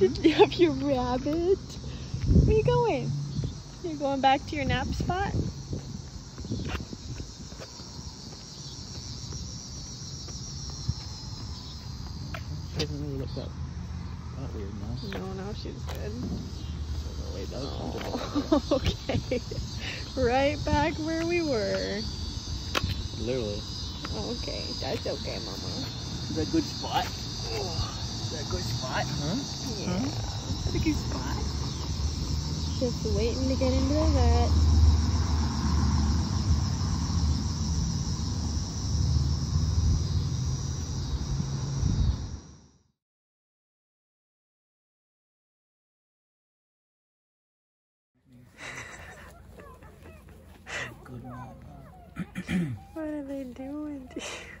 Did you have your rabbit? Where are you going? You're going back to your nap spot? She doesn't really look that, that weird now. No, no, she's good. So, wait, that was Oh, okay. right back where we were. Literally. Okay, that's okay, Mama. Is that a good spot? A good spot? Huh? Yeah. Is that a good spot? Just waiting to get into the vet. What are they doing to you?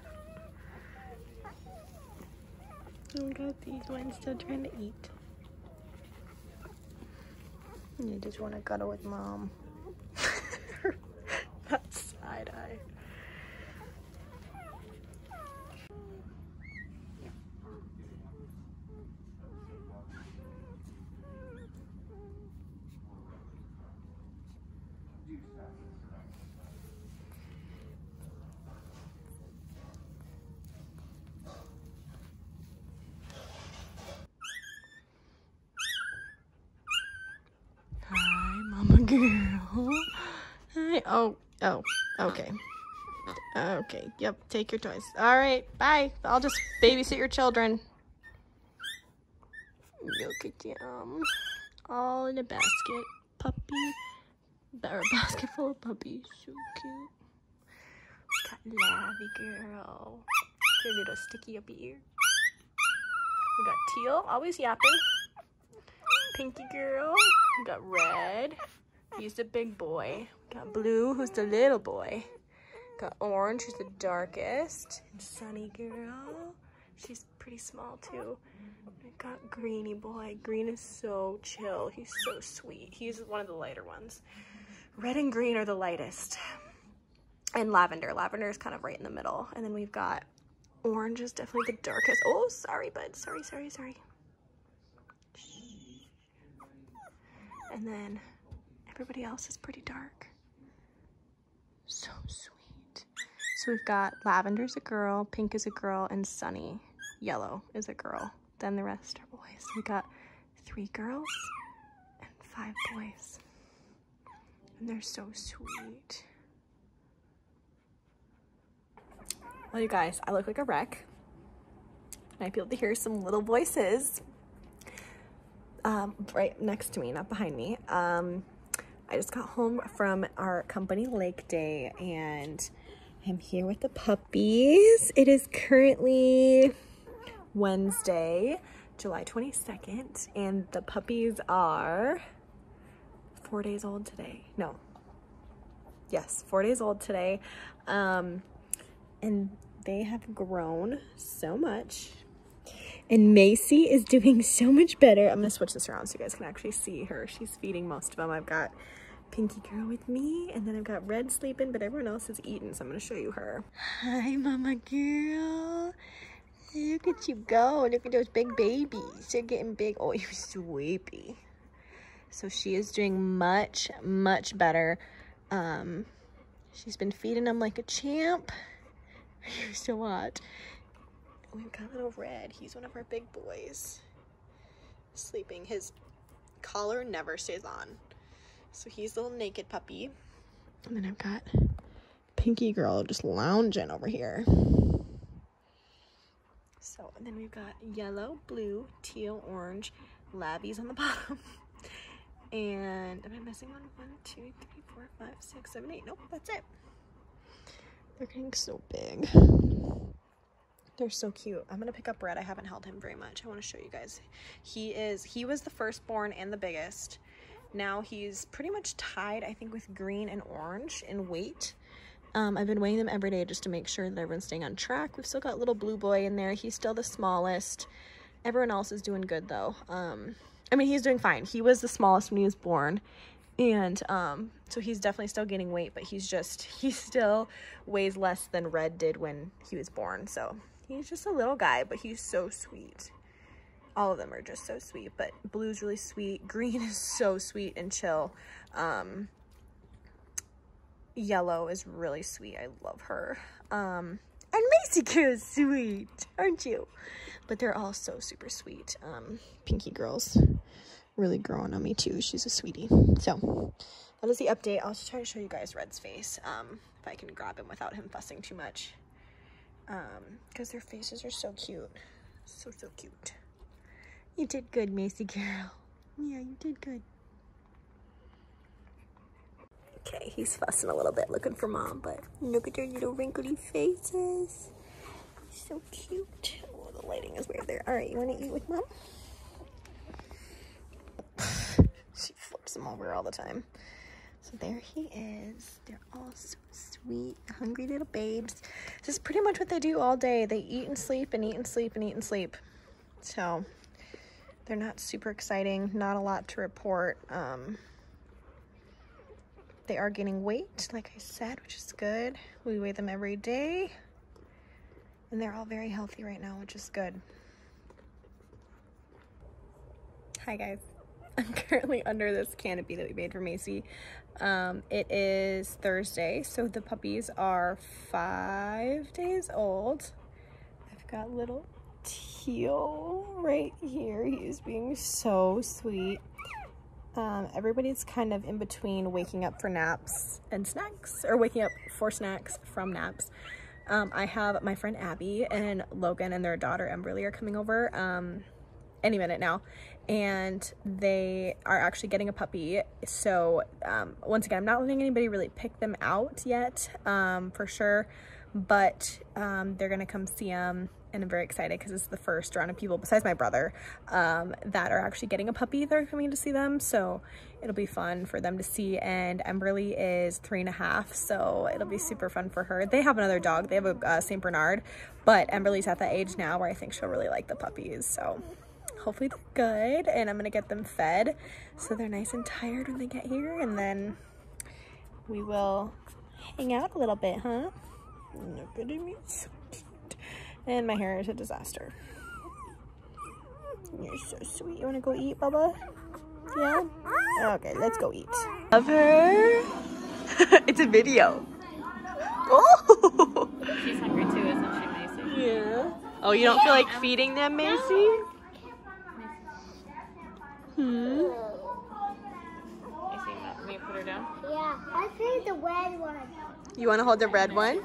I got these ones still trying to eat. You just want to cuddle with mom. that side eye. Hi, mama girl. Oh, oh, okay. Okay, yep, take your toys. All right, bye. I'll just babysit your children. Look at them. All in a basket. Puppy. Or a basket full of puppies. So cute. Got Lavi girl. Her little sticky up ear. We got Teal, always yapping. Pinky girl. We got Red. He's the big boy. Got Blue, who's the little boy. Got Orange, who's the darkest. And Sunny girl. She's pretty small too. Got Greeny boy. Green is so chill. He's so sweet. He's one of the lighter ones. Red and green are the lightest. And lavender. Lavender is kind of right in the middle. And then we've got orange is definitely the darkest. Oh, sorry, bud. Sorry, sorry, sorry. And then everybody else is pretty dark. So sweet. So we've got lavender's a girl, pink is a girl, and sunny yellow is a girl. Then the rest are boys. We got three girls and five boys. And they're so sweet. Well, you guys, I look like a wreck. Might be able to hear some little voices um, right next to me, not behind me. Um, I just got home from our company lake day and I'm here with the puppies. It is currently Wednesday, July 22nd, and the puppies are four days old today. No. Yes, four days old today. Um, and they have grown so much. And Macy is doing so much better. I'm gonna switch this around so you guys can actually see her. She's feeding most of them. I've got Pinky Girl with me, and then I've got Red sleeping, but everyone else is eating, so I'm gonna show you her. Hi, Mama Girl. Look at you go. Look at those big babies. They're getting big. Oh, you're sleepy. So she is doing much, much better. Um, she's been feeding them like a champ. You're so hot. We've got little Red. He's one of our big boys. Sleeping. His collar never stays on. So he's the little naked puppy. And then I've got Pinky Girl just lounging over here. So, and then we've got yellow, blue, teal, orange, labbies on the bottom. And am I missing one? One, two, three, four, five, six, seven, eight. Nope, that's it. They're getting so big. They're so cute. I'm gonna pick up Red. I haven't held him very much. I want to show you guys. He is, he was the firstborn and the biggest. Now he's pretty much tied, I think, with green and orange in weight. Um, I've been weighing them every day just to make sure that everyone's staying on track. We've still got little blue boy in there. He's still the smallest. Everyone else is doing good though. Um, I mean, he's doing fine. He was the smallest when he was born. And um, so he's definitely still gaining weight, but he's just, he still weighs less than Red did when he was born. So he's just a little guy, but he's so sweet. All of them are just so sweet, but blue's really sweet. Green is so sweet and chill. Um, yellow is really sweet. I love her. Um, and Macy is sweet, aren't you? But they're all so super sweet. Um, Pinky Girl's really growing on me too. She's a sweetie. So that is the update. I'll just try to show you guys Red's face. Um, if I can grab him without him fussing too much. Um, because their faces are so cute. So, so cute. You did good, Macy Carol. Yeah, you did good. Okay, he's fussing a little bit looking for mom, but look at their little wrinkly faces. So cute. Oh, the lighting is weird there. All right, you want to eat with mom? she flips him over all the time. So there he is. They're all so sweet, hungry little babes. This is pretty much what they do all day. They eat and sleep and eat and sleep and eat and sleep. So they're not super exciting. Not a lot to report. Um, they are gaining weight, like I said, which is good. We weigh them every day. And they're all very healthy right now, which is good. Hi guys. I'm currently under this canopy that we made for Macy. Um, it is Thursday, so the puppies are five days old. I've got little Teal right here. He's being so sweet. Um, everybody's kind of in between waking up for naps and snacks, or waking up for snacks from naps. Um, I have my friend Abby and Logan and their daughter Emberly are coming over um, any minute now, and they are actually getting a puppy. So um, once again, I'm not letting anybody really pick them out yet um, for sure, but um, they're gonna come see them and I'm very excited because it's the first round of people besides my brother um, that are actually getting a puppy that are coming to see them. So it'll be fun for them to see. And Emberly is three and a half, so it'll be super fun for her. They have another dog. They have a uh, St. Bernard, but Emberly's at that age now where I think she'll really like the puppies. So hopefully they're good and I'm gonna get them fed so they're nice and tired when they get here and then we will hang out a little bit, huh? Look at me. And my hair is a disaster. You're so sweet. You want to go eat, Bubba? Yeah? Okay, let's go eat. Love her. it's a video. Oh! She's hungry too, isn't she, Macy? Yeah. Oh, you don't feel like feeding them, Macy? Hmm? Macy, may put her down? Yeah, I think the red one. You want to hold the red one?